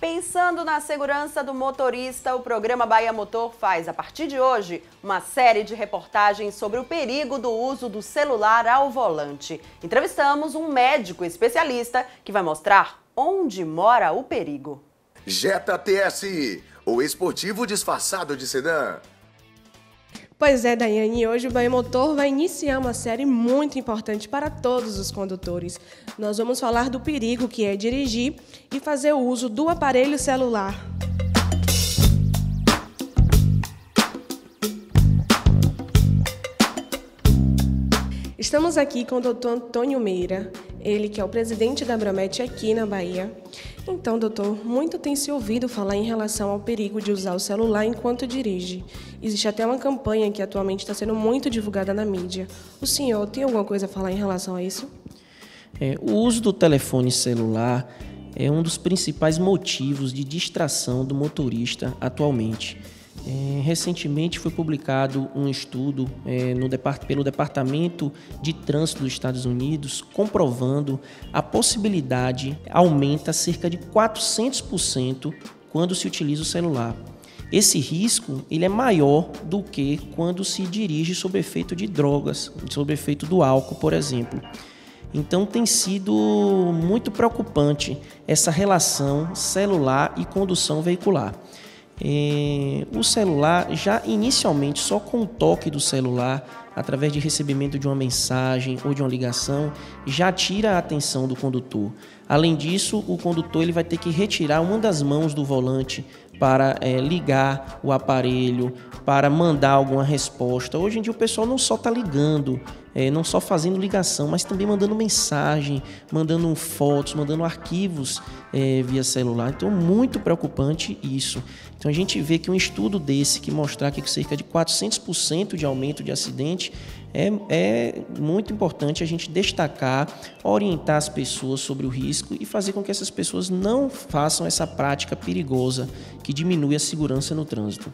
Pensando na segurança do motorista, o programa Bahia Motor faz, a partir de hoje, uma série de reportagens sobre o perigo do uso do celular ao volante. Entrevistamos um médico especialista que vai mostrar onde mora o perigo. Jetta TSI, o esportivo disfarçado de sedã. Pois é, Daiane, hoje o Bahia Motor vai iniciar uma série muito importante para todos os condutores. Nós vamos falar do perigo que é dirigir e fazer o uso do aparelho celular. Estamos aqui com o doutor Antônio Meira, ele que é o presidente da Abramet aqui na Bahia. Então, doutor, muito tem se ouvido falar em relação ao perigo de usar o celular enquanto dirige. Existe até uma campanha que atualmente está sendo muito divulgada na mídia. O senhor tem alguma coisa a falar em relação a isso? É, o uso do telefone celular é um dos principais motivos de distração do motorista atualmente. É, recentemente foi publicado um estudo é, no, pelo Departamento de Trânsito dos Estados Unidos comprovando a possibilidade aumenta cerca de 400% quando se utiliza o celular. Esse risco ele é maior do que quando se dirige sob efeito de drogas, sob efeito do álcool, por exemplo. Então tem sido muito preocupante essa relação celular e condução veicular. É, o celular, já inicialmente, só com o toque do celular, através de recebimento de uma mensagem ou de uma ligação, já tira a atenção do condutor. Além disso, o condutor ele vai ter que retirar uma das mãos do volante para é, ligar o aparelho, para mandar alguma resposta. Hoje em dia o pessoal não só está ligando, é, não só fazendo ligação, mas também mandando mensagem, mandando fotos, mandando arquivos é, via celular. Então, muito preocupante isso. Então, a gente vê que um estudo desse que mostrar que cerca de 400% de aumento de acidente é, é, muito importante a gente destacar, orientar as pessoas sobre o risco e fazer com que essas pessoas não façam essa prática perigosa que diminui a segurança no trânsito.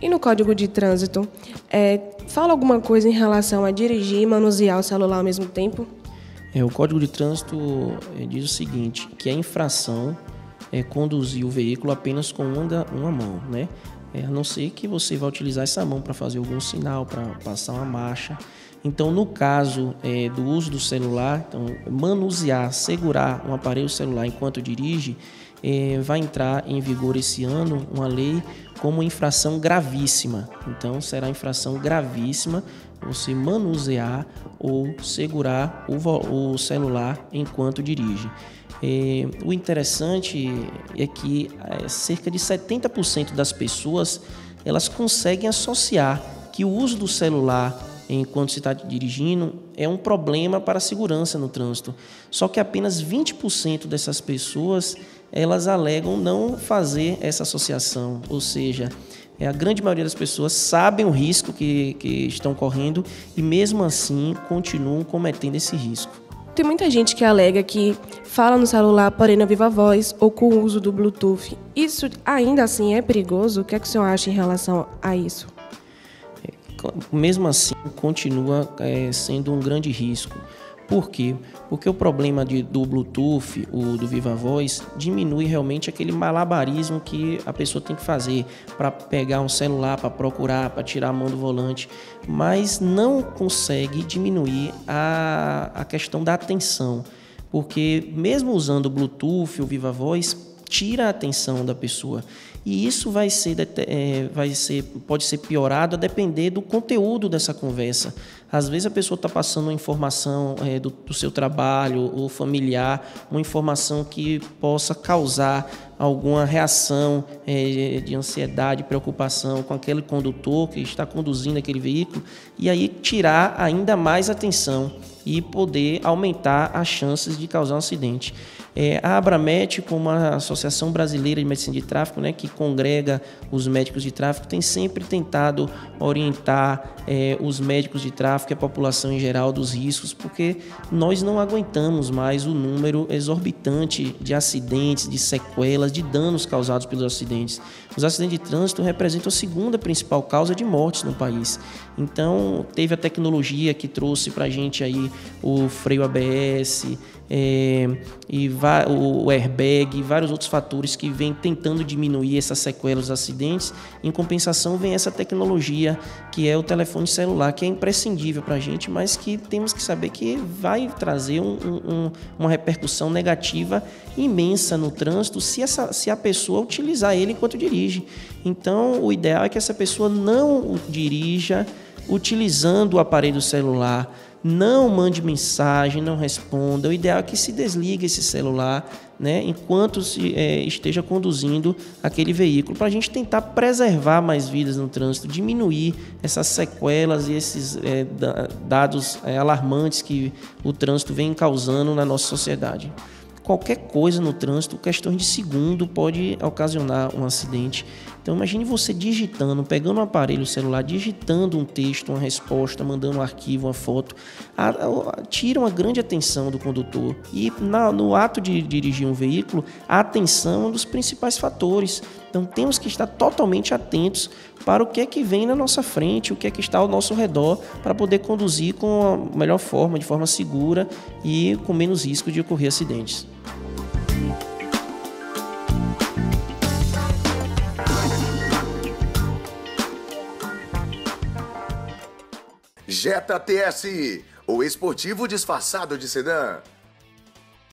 E no Código de Trânsito, é, fala alguma coisa em relação a dirigir e manusear o celular ao mesmo tempo? É, o Código de Trânsito é, diz o seguinte, que a infração é conduzir o veículo apenas com uma, uma mão, né? É, a não ser que você vá utilizar essa mão para fazer algum sinal, para passar uma marcha. Então, no caso é, do uso do celular, então, manusear, segurar um aparelho celular enquanto dirige, é, vai entrar em vigor esse ano uma lei como infração gravíssima. Então, será infração gravíssima você manusear ou segurar o, o celular enquanto dirige. É, o interessante é que é, cerca de 70% das pessoas elas conseguem associar que o uso do celular enquanto se está dirigindo é um problema para a segurança no trânsito. Só que apenas 20% dessas pessoas elas alegam não fazer essa associação, ou seja, é, a grande maioria das pessoas sabem o risco que, que estão correndo e mesmo assim continuam cometendo esse risco. Tem muita gente que alega que fala no celular, porém não viva voz ou com o uso do Bluetooth. Isso ainda assim é perigoso? O que é que o senhor acha em relação a isso? É, mesmo assim, continua é, sendo um grande risco. Por quê? Porque o problema de, do Bluetooth, o do Viva Voz, diminui realmente aquele malabarismo que a pessoa tem que fazer para pegar um celular, para procurar, para tirar a mão do volante, mas não consegue diminuir a, a questão da atenção. Porque mesmo usando o Bluetooth, o Viva Voz, tira a atenção da pessoa. E isso vai ser, é, vai ser, pode ser piorado a depender do conteúdo dessa conversa. Às vezes a pessoa está passando uma informação é, do, do, seu trabalho ou familiar, uma informação que possa causar alguma reação é, de ansiedade, preocupação com aquele condutor que está conduzindo aquele veículo, e aí tirar ainda mais atenção e poder aumentar as chances de causar um acidente. É, a Abramet, como a Associação Brasileira de Medicina de Tráfico, né, que congrega os médicos de tráfico, tem sempre tentado orientar é, os médicos de tráfico e a população em geral dos riscos, porque nós não aguentamos mais o número exorbitante de acidentes, de sequelas, de danos causados pelos acidentes. Os acidentes de trânsito representam a segunda principal causa de mortes no país. Então, teve a tecnologia que trouxe para a gente aí o freio ABS, é, e o airbag e vários outros fatores que vêm tentando diminuir essas sequelas dos acidentes. Em compensação, vem essa tecnologia que é o telefone celular, que é imprescindível para a gente, mas que temos que saber que vai trazer um, um, uma repercussão negativa imensa no trânsito se, essa, se a pessoa utilizar ele enquanto dirige. Então, o ideal é que essa pessoa não dirija utilizando o aparelho celular não mande mensagem, não responda. O ideal é que se desligue esse celular né, enquanto se, é, esteja conduzindo aquele veículo, para a gente tentar preservar mais vidas no trânsito, diminuir essas sequelas e esses é, dados é, alarmantes que o trânsito vem causando na nossa sociedade qualquer coisa no trânsito, questões de segundo, pode ocasionar um acidente. Então imagine você digitando, pegando um aparelho celular, digitando um texto, uma resposta, mandando um arquivo, uma foto, tira uma grande atenção do condutor. E na, no ato de dirigir um veículo, a atenção é um dos principais fatores. Então temos que estar totalmente atentos para o que é que vem na nossa frente, o que é que está ao nosso redor, para poder conduzir com a melhor forma, de forma segura e com menos risco de ocorrer acidentes. Jetta TSI, o esportivo disfarçado de sedã.